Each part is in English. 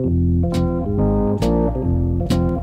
Thank you.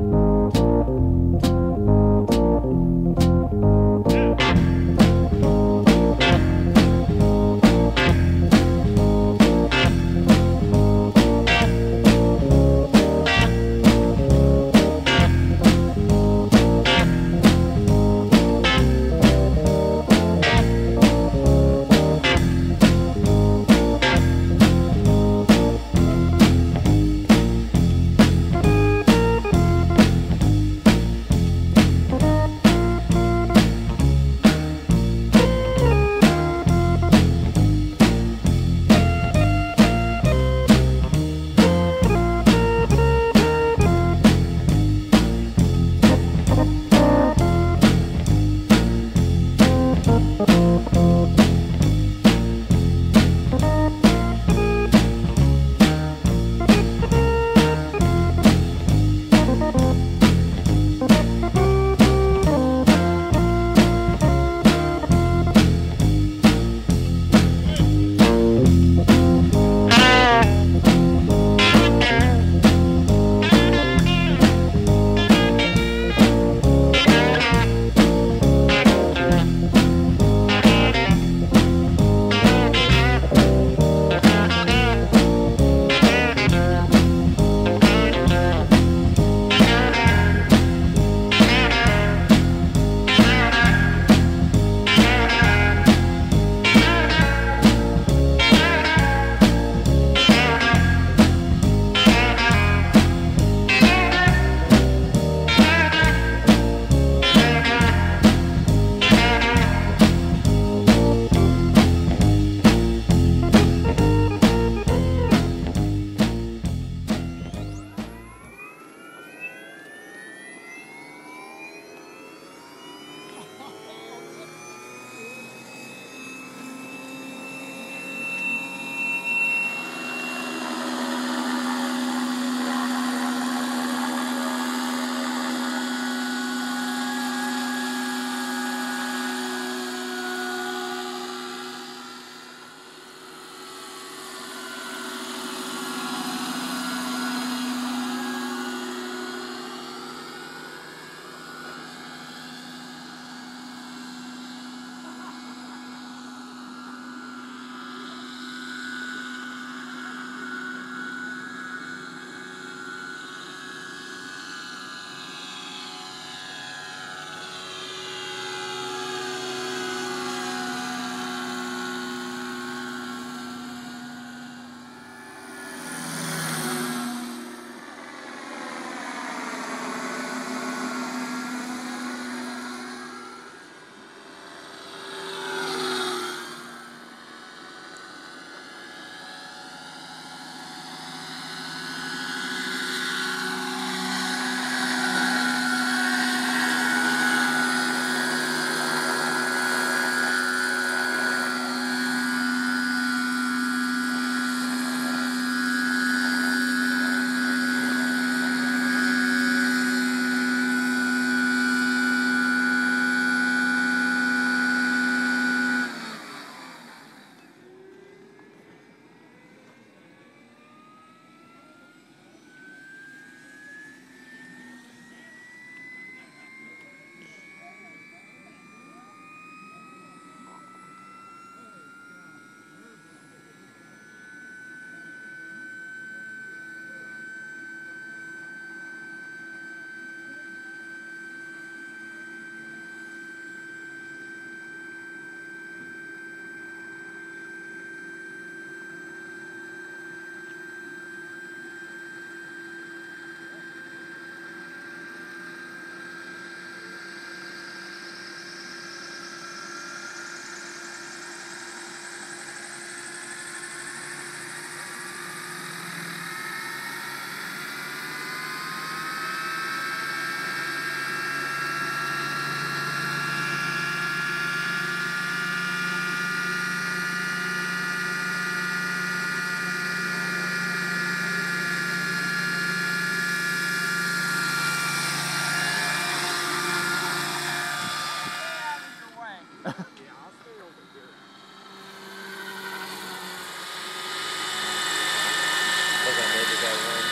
think I maybe got one.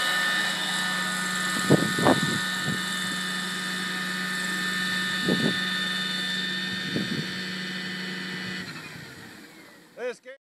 Let's get